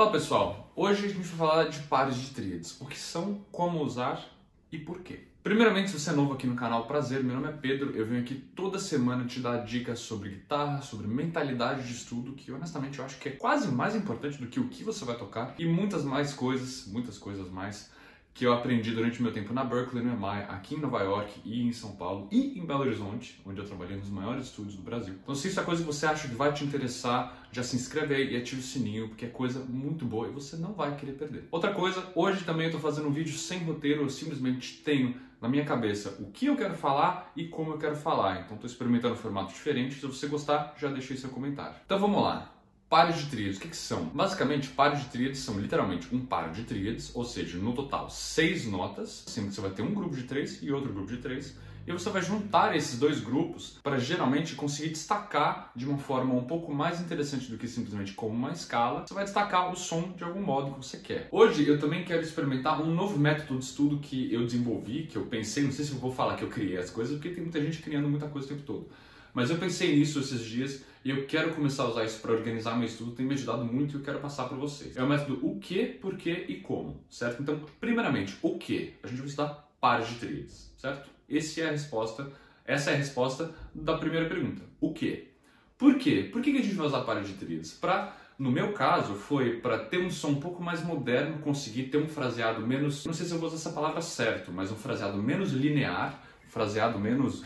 Fala pessoal, hoje a gente vai falar de pares de tríades, o que são, como usar e por quê. Primeiramente, se você é novo aqui no canal, prazer, meu nome é Pedro, eu venho aqui toda semana te dar dicas sobre guitarra, sobre mentalidade de estudo, que honestamente eu acho que é quase mais importante do que o que você vai tocar, e muitas mais coisas, muitas coisas mais que eu aprendi durante o meu tempo na Berkeley, no EMI, aqui em Nova York e em São Paulo e em Belo Horizonte, onde eu trabalhei nos maiores estúdios do Brasil. Então, se isso é coisa que você acha que vai te interessar, já se inscreve aí e ative o sininho, porque é coisa muito boa e você não vai querer perder. Outra coisa, hoje também eu tô fazendo um vídeo sem roteiro, eu simplesmente tenho na minha cabeça o que eu quero falar e como eu quero falar. Então, estou experimentando um formato diferente. Se você gostar, já deixei seu comentário. Então, vamos lá. Pares de tríades, o que, que, são? Basicamente, pares de tríades são literalmente um par de tríades, ou seja, no total seis notas, sendo que você vai ter um grupo de três e outro grupo de três, e você vai juntar esses dois grupos para geralmente conseguir destacar de uma forma um pouco mais interessante do que simplesmente como uma escala. Você vai destacar o som de algum modo que você quer. Hoje eu também quero experimentar um novo método de estudo que eu desenvolvi, que eu pensei, não sei se eu vou falar que eu criei as coisas, porque tem muita gente criando muita coisa o tempo todo. Mas eu pensei nisso esses dias e eu quero começar a usar isso para organizar meu estudo, tem me ajudado muito e eu quero passar para vocês. É o método o que, por que e como, certo? Então, primeiramente, o que? A gente vai estudar pares de tríades, certo? Essa é a resposta, essa é a resposta da primeira pergunta. O que? Por quê? Por que a gente vai usar pares de tríades? Para no meu caso, foi para ter um som um pouco mais moderno, conseguir ter um fraseado menos. Não sei se eu vou usar essa palavra certo, mas um fraseado menos linear, um fraseado menos.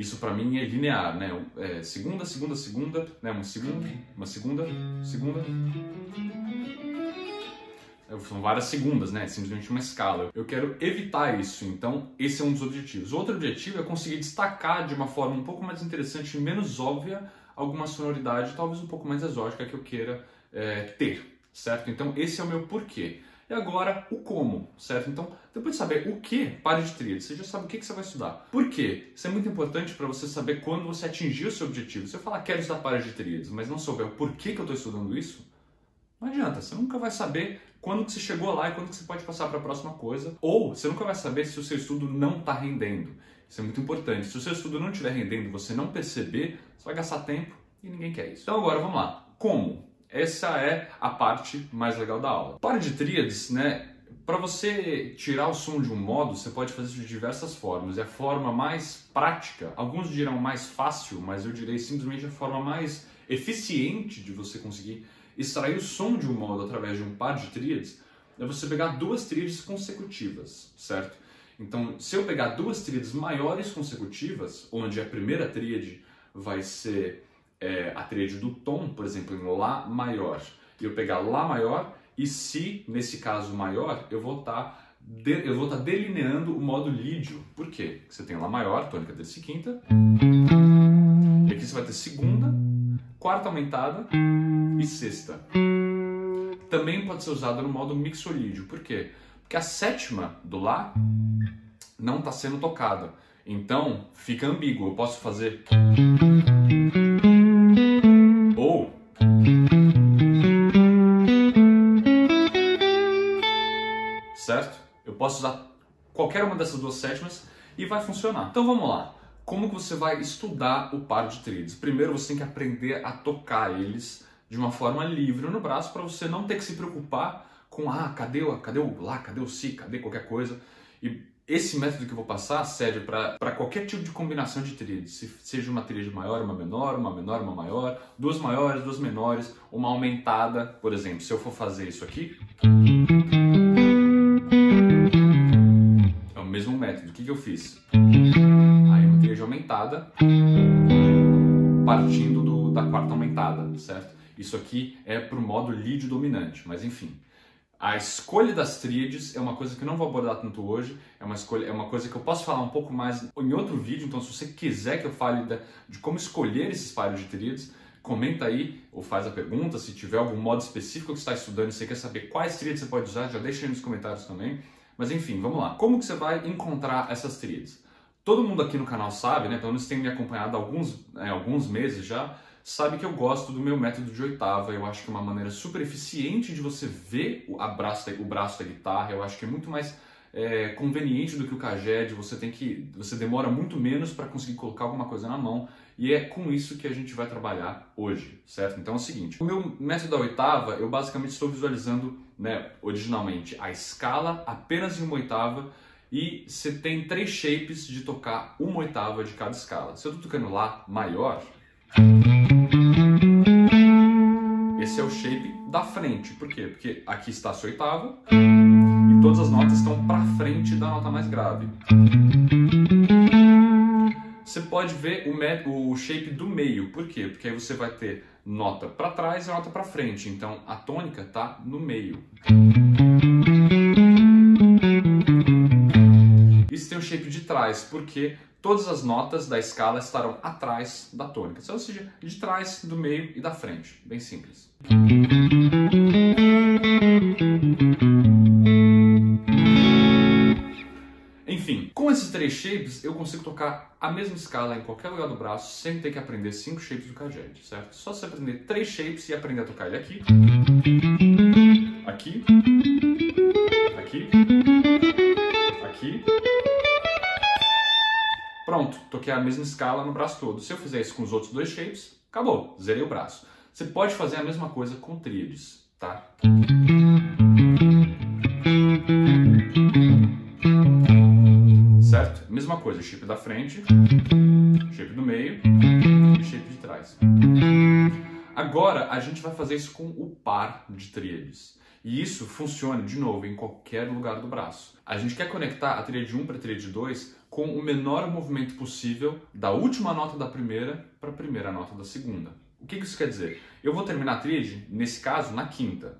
Isso para mim é linear, né? É segunda, segunda, segunda, né? Uma segunda, uma segunda, segunda. É, são várias segundas, né? Simplesmente uma escala. Eu quero evitar isso, então esse é um dos objetivos. Outro objetivo é conseguir destacar de uma forma um pouco mais interessante e menos óbvia alguma sonoridade, talvez um pouco mais exótica que eu queira é, ter, certo? Então esse é o meu porquê. E agora, o como, certo? Então, depois de saber o que, pare de tríade, você já sabe o que, que você vai estudar. Por quê? Isso é muito importante para você saber quando você atingir o seu objetivo. Se eu falar, quero estudar pare de tríades, mas não souber o porquê que eu estou estudando isso, não adianta, você nunca vai saber quando que você chegou lá e quando que você pode passar para a próxima coisa. Ou você nunca vai saber se o seu estudo não está rendendo. Isso é muito importante. Se o seu estudo não estiver rendendo você não perceber, você vai gastar tempo e ninguém quer isso. Então agora vamos lá. Como? Essa é a parte mais legal da aula. Para de tríades, né? Para você tirar o som de um modo, você pode fazer de diversas formas. É a forma mais prática, alguns dirão mais fácil, mas eu direi simplesmente a forma mais eficiente de você conseguir extrair o som de um modo através de um par de tríades é você pegar duas tríades consecutivas, certo? Então, se eu pegar duas tríades maiores consecutivas, onde a primeira tríade vai ser é, a tríade do tom, por exemplo, em Lá maior, e eu pegar Lá maior e Si, nesse caso maior, eu vou estar tá de, eu vou estar tá delineando o modo lídio. Por quê? Você tem Lá maior, tônica, terça e quinta, e aqui você vai ter segunda, quarta aumentada e sexta. Também pode ser usado no modo mixolídio. Por quê? Porque a sétima do Lá não está sendo tocada. Então fica ambíguo. Eu posso fazer. Posso usar qualquer uma dessas duas sétimas e vai funcionar. Então vamos lá. Como que você vai estudar o par de tríades? Primeiro você tem que aprender a tocar eles de uma forma livre no braço para você não ter que se preocupar com ah, cadê o, cadê o lá, cadê o si, cadê qualquer coisa. E esse método que eu vou passar serve para qualquer tipo de combinação de tríades, se seja uma tríade maior, uma menor, uma menor, uma maior, duas maiores, duas menores, uma aumentada, por exemplo, se eu for fazer isso aqui, método. O que, que eu fiz? Aí uma tríade aumentada, partindo do, da quarta aumentada, certo? Isso aqui é para o modo lead dominante, mas enfim. A escolha das tríades é uma coisa que eu não vou abordar tanto hoje, é uma, escolha, é uma coisa que eu posso falar um pouco mais em outro vídeo, então se você quiser que eu fale de, de como escolher esses pares de tríades, comenta aí ou faz a pergunta, se tiver algum modo específico que você está estudando e você quer saber quais tríades você pode usar, já deixa aí nos comentários também. Mas enfim, vamos lá. Como que você vai encontrar essas tríades? Todo mundo aqui no canal sabe, né? Pelo menos tem me acompanhado há alguns, é, alguns meses já, sabe que eu gosto do meu método de oitava. Eu acho que é uma maneira super eficiente de você ver o, braço, o braço da guitarra. Eu acho que é muito mais é, conveniente do que o caged. Você tem que, você demora muito menos para conseguir colocar alguma coisa na mão E é com isso que a gente vai trabalhar hoje, certo? Então é o seguinte, o meu método da oitava, eu basicamente estou visualizando, né, originalmente, a escala apenas em uma oitava e você tem três shapes de tocar uma oitava de cada escala. Se eu estou tocando Lá maior, esse é o shape da frente. Por quê? Porque aqui está a sua oitava e todas as notas estão para frente da nota mais grave você pode ver o, o shape do meio. Por quê? Porque aí você vai ter nota para trás e nota para frente. Então a tônica está no meio. Isso tem o shape de trás, porque todas as notas da escala estarão atrás da tônica. Ou seja, de trás, do meio e da frente. Bem simples. Três shapes, eu consigo tocar a mesma escala em qualquer lugar do braço sem ter que aprender cinco shapes do Kajed, certo? Só você aprender três shapes e aprender a tocar ele aqui, aqui, aqui, aqui. Pronto, toquei a mesma escala no braço todo. Se eu fizer isso com os outros dois shapes, acabou, zerei o braço. Você pode fazer a mesma coisa com tríades, tá? Mesma coisa, shape da frente, shape do meio e shape de trás. Agora a gente vai fazer isso com o par de tríades. E isso funciona, de novo, em qualquer lugar do braço. A gente quer conectar a tríade 1 para a tríade 2 com o menor movimento possível da última nota da primeira para a primeira nota da segunda. O que isso quer dizer? Eu vou terminar a tríade, nesse caso, na quinta.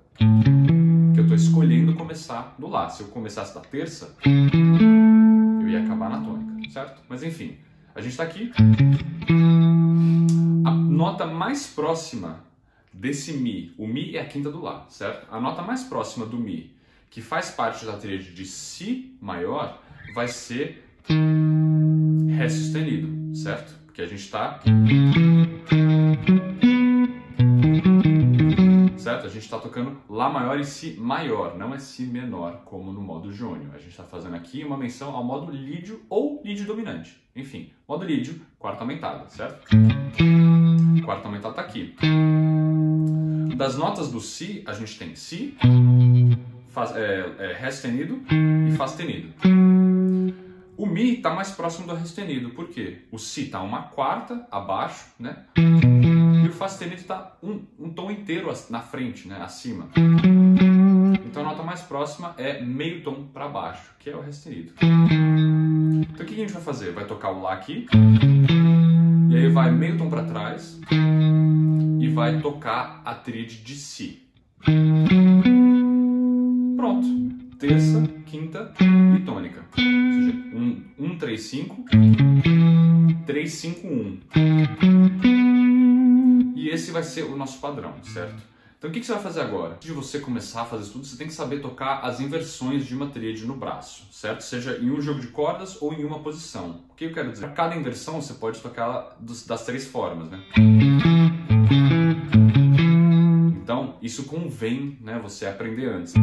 Que eu estou escolhendo começar do Lá. Se eu começasse da terça, acabar na tônica, certo? Mas enfim, a gente está aqui. A nota mais próxima desse Mi, o Mi é a quinta do Lá, certo? A nota mais próxima do Mi, que faz parte da tríade de Si maior, vai ser Ré sustenido, certo? Porque a gente está certo? A gente está tocando Lá maior e Si maior, não é Si menor, como no modo jônio. A gente está fazendo aqui uma menção ao modo lídio ou lídio dominante. Enfim, modo lídio, quarta aumentada, certo? Quarta aumentada está aqui. Das notas do Si, a gente tem Si, é, é, Ré sustenido e Fá sustenido. O Mi está mais próximo do Ré sustenido, por quê? O Si está uma quarta abaixo, né? Fá sustenido está um, um, tom inteiro na frente, né, acima. Então a nota mais próxima é meio tom para baixo, que é o Ré sustenido. Então o que a gente vai fazer? Vai tocar o Lá aqui, e aí vai meio tom para trás, e vai tocar a tríade de Si. Pronto. Terça, quinta e tônica. Ou seja, 1, 1, 3, 5, 3, 5, 1 esse vai ser o nosso padrão, certo? Então o que você vai fazer agora? Antes de você começar a fazer isso tudo, você tem que saber tocar as inversões de uma tríade no braço, certo? Seja em um jogo de cordas ou em uma posição. O que eu quero dizer? Para cada inversão você pode tocar das três formas, né? Então isso convém né, você aprender antes.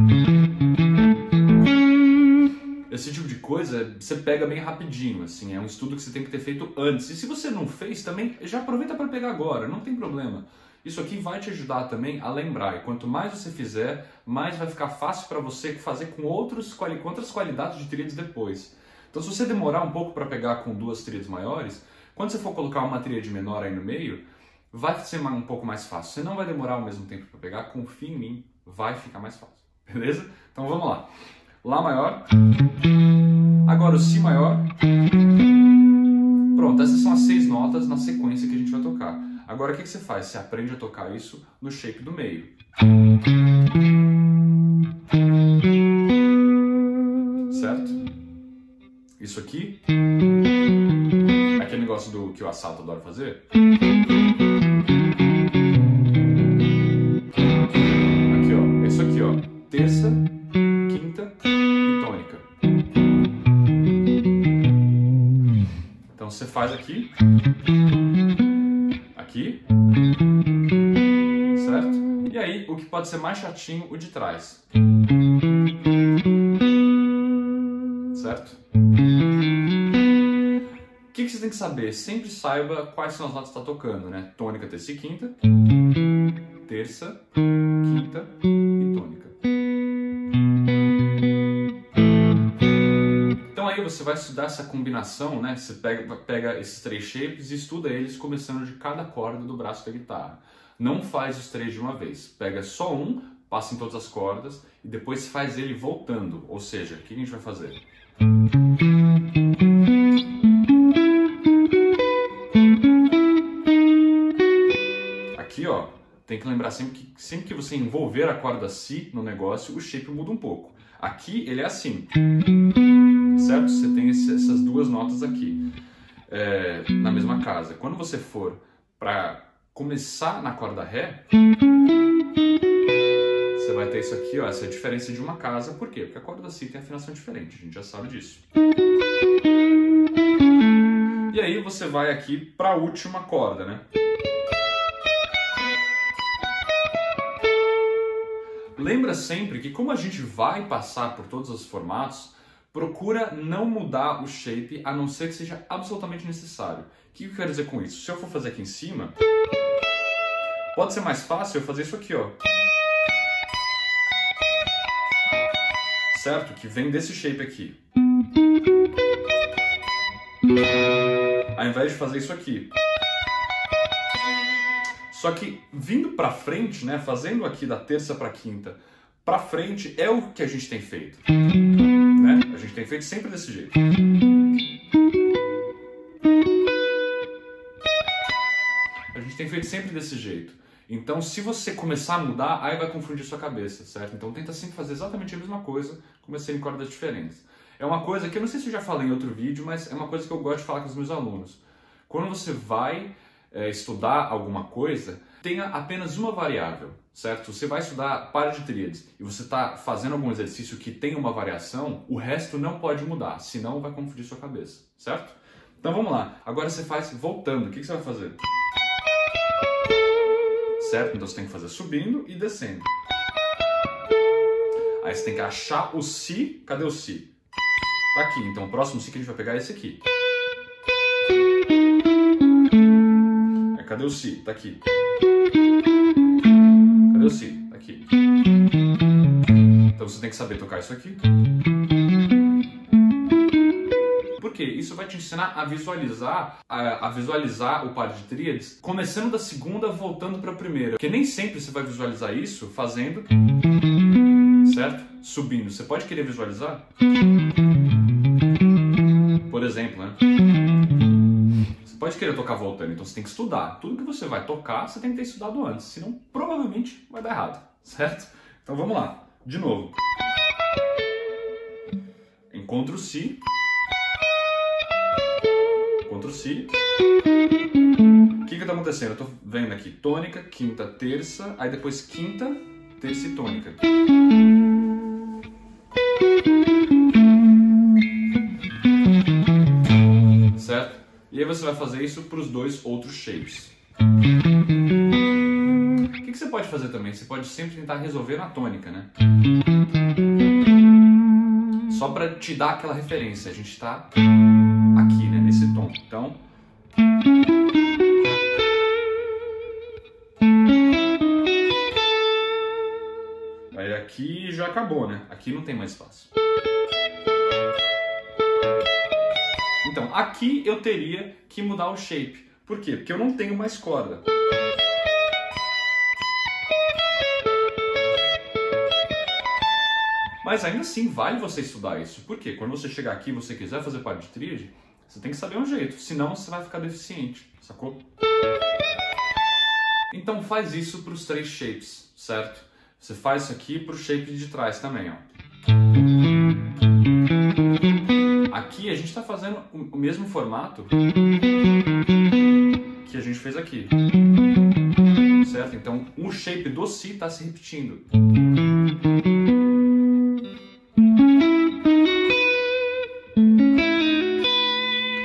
Esse tipo de coisa você pega bem rapidinho, assim, é um estudo que você tem que ter feito antes. E se você não fez também, já aproveita para pegar agora, não tem problema. Isso aqui vai te ajudar também a lembrar. E quanto mais você fizer, mais vai ficar fácil para você fazer com, outros, com outras qualidades de tríades depois. Então, se você demorar um pouco para pegar com duas tríades maiores, quando você for colocar uma tríade menor aí no meio, vai ser um pouco mais fácil. Você não vai demorar o mesmo tempo para pegar, confia em mim, vai ficar mais fácil. Beleza? Então vamos lá. Lá maior. Agora o Si maior. Pronto, essas são as seis notas na sequência que a gente vai tocar. Agora o que, você faz? Você aprende a tocar isso no shape do meio. Certo? Isso aqui. Aquele negócio do que o assalto adora fazer. Faz aqui, aqui, certo? E aí, o que pode ser mais chatinho, o de trás. Certo? O que, que você tem que saber? Sempre saiba quais são as notas que está tocando, né? Tônica, terça e quinta, terça, quinta vai estudar essa combinação, né? Você pega, pega esses três shapes e estuda eles começando de cada corda do braço da guitarra. Não faz os três de uma vez. Pega só um, passa em todas as cordas e depois faz ele voltando. Ou seja, o que a gente vai fazer? Aqui, ó, tem que lembrar sempre que sempre que você envolver a corda Si no negócio, o shape muda um pouco. Aqui ele é assim, certo? Você tem esse, essas duas notas aqui é, na mesma casa. Quando você for para começar na corda Ré, você vai ter isso aqui, ó, essa é diferença de uma casa. Por quê? Porque a corda Si tem afinação diferente, a gente já sabe disso. E aí você vai aqui para a última corda, né? Lembra sempre que como a gente vai passar por todos os formatos, procura não mudar o shape a não ser que seja absolutamente necessário. O que eu quero dizer com isso? Se eu for fazer aqui em cima, pode ser mais fácil eu fazer isso aqui, ó. Certo? Que vem desse shape aqui. Ao invés de fazer isso aqui. Só que vindo para frente, né, fazendo aqui da terça para quinta para frente é o que a gente tem feito, né? A gente tem feito sempre desse jeito. A gente tem feito sempre desse jeito. Então, se você começar a mudar, aí vai confundir sua cabeça, certo? Então, tenta sempre fazer exatamente a mesma coisa, começando em cordas diferentes. É uma coisa que eu não sei se eu já falei em outro vídeo, mas é uma coisa que eu gosto de falar com os meus alunos. Quando você vai é, estudar alguma coisa, tenha apenas uma variável, certo? Você vai estudar par de tríades e você está fazendo algum exercício que tem uma variação, o resto não pode mudar, senão vai confundir sua cabeça, certo? Então vamos lá. Agora você faz voltando. O que, que você vai fazer? Certo? Então você tem que fazer subindo e descendo. Aí você tem que achar o Si. Cadê o Si? Tá aqui. Então o próximo Si que a gente vai pegar é esse aqui. Cadê o Si? Tá aqui. Cadê o Si? Tá aqui. Então você tem que saber tocar isso aqui. Por quê? Isso vai te ensinar a visualizar, a, a visualizar o par de tríades, começando da segunda, voltando para a primeira. Porque nem sempre você vai visualizar isso fazendo, certo? Subindo. Você pode querer visualizar? Por exemplo, né? Pode querer tocar voltando, então você tem que estudar. Tudo que você vai tocar, você tem que ter estudado antes, senão provavelmente vai dar errado, certo? Então vamos lá, de novo. Encontro Si. Encontro Si. O que que tá acontecendo? Eu tô vendo aqui tônica, quinta, terça, aí depois quinta, terça e tônica. E aí você vai fazer isso para os dois outros shapes. O que, que você pode fazer também? Você pode sempre tentar resolver na tônica, né? Só para te dar aquela referência. A gente está aqui, né? Nesse tom. Então. Aí aqui já acabou, né? Aqui não tem mais espaço. Então, aqui eu teria que mudar o shape. Por quê? Porque eu não tenho mais corda. Mas ainda assim vale você estudar isso. Por quê? Quando você chegar aqui e você quiser fazer parte de tríade, você tem que saber um jeito, senão você vai ficar deficiente, sacou? Então faz isso para os três shapes, certo? Você faz isso aqui para o shape de trás também, ó. Aqui a gente está fazendo o mesmo formato que a gente fez aqui. Certo? Então o shape do Si está se repetindo.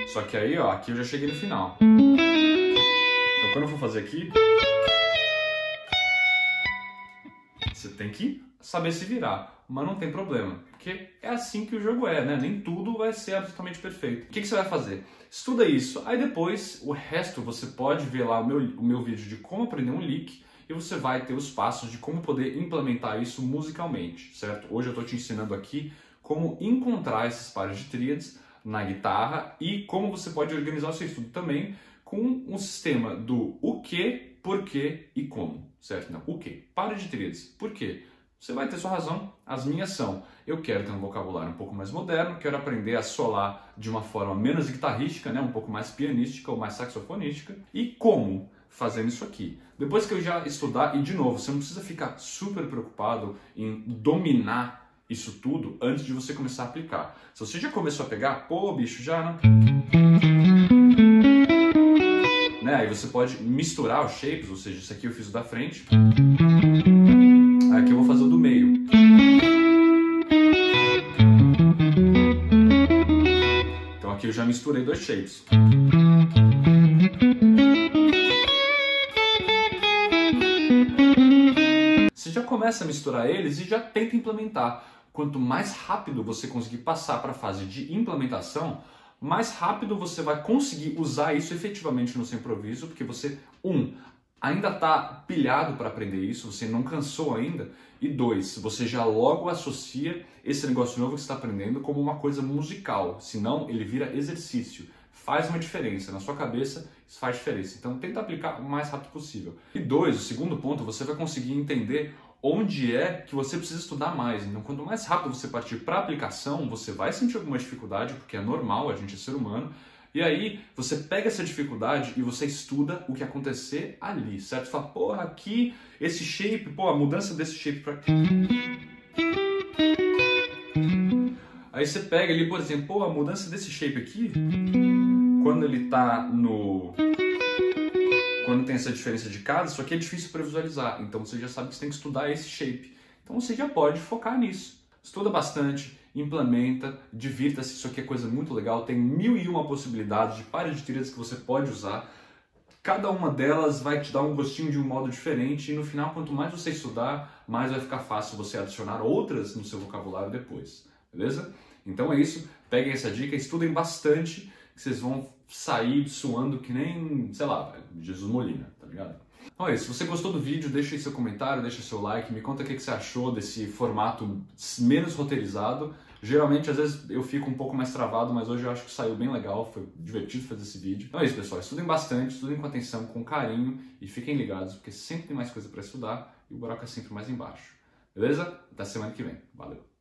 Só que aí, ó, aqui eu já cheguei no final. Então quando eu for fazer aqui, você tem que saber se virar, mas não tem problema, porque é assim que o jogo é, né? Nem tudo vai ser absolutamente perfeito. O que, que você vai fazer? Estuda isso, aí depois o resto você pode ver lá o meu, o meu vídeo de como aprender um lick e você vai ter os passos de como poder implementar isso musicalmente, certo? Hoje eu estou te ensinando aqui como encontrar esses pares de tríades na guitarra e como você pode organizar o seu estudo também com um sistema do o que, por que e como, certo? Não, o que? Pare de tríades. Por quê? Você vai ter sua razão, as minhas são. Eu quero ter um vocabulário um pouco mais moderno, quero aprender a solar de uma forma menos guitarrística, né, um pouco mais pianística ou mais saxofonística. E como? Fazendo isso aqui. Depois que eu já estudar, e de novo, você não precisa ficar super preocupado em dominar isso tudo antes de você começar a aplicar. Se você já começou a pegar, pô, bicho, já não. Né? Aí você pode misturar os shapes, ou seja, isso aqui eu fiz da frente. Já misturei dois shapes. Você já começa a misturar eles e já tenta implementar. Quanto mais rápido você conseguir passar para a fase de implementação, mais rápido você vai conseguir usar isso efetivamente no seu improviso, porque você, um, ainda está pilhado para aprender isso, você não cansou ainda. E dois, você já logo associa esse negócio novo que está aprendendo como uma coisa musical, senão ele vira exercício. Faz uma diferença, na sua cabeça isso faz diferença. Então tenta aplicar o mais rápido possível. E dois, o segundo ponto, você vai conseguir entender onde é que você precisa estudar mais. Então, quanto mais rápido você partir para a aplicação, você vai sentir alguma dificuldade, porque é normal, a gente é ser humano, e aí você pega essa dificuldade e você estuda o que acontecer ali, certo? Você fala, porra, aqui esse shape, pô, a mudança desse shape para Aí você pega ali, por exemplo, pô, a mudança desse shape aqui, quando ele tá no quando tem essa diferença de casa, isso aqui é difícil para visualizar. Então você já sabe que você tem que estudar esse shape. Então você já pode focar nisso. Estuda bastante, implementa, divirta-se, isso aqui é coisa muito legal, tem mil e uma possibilidades de pares de trilhas que você pode usar. Cada uma delas vai te dar um gostinho de um modo diferente e no final, quanto mais você estudar, mais vai ficar fácil você adicionar outras no seu vocabulário depois, beleza? Então é isso, peguem essa dica, estudem bastante, que vocês vão sair suando que nem, sei lá, Jesus Molina, tá ligado? Então é isso. Se você gostou do vídeo, deixa aí seu comentário, deixa seu like, me conta o que você achou desse formato menos roteirizado. Geralmente, às vezes, eu fico um pouco mais travado, mas hoje eu acho que saiu bem legal, foi divertido fazer esse vídeo. Então é isso, pessoal. Estudem bastante, estudem com atenção, com carinho e fiquem ligados, porque sempre tem mais coisa para estudar e o buraco é sempre mais embaixo. Beleza? Até semana que vem. Valeu!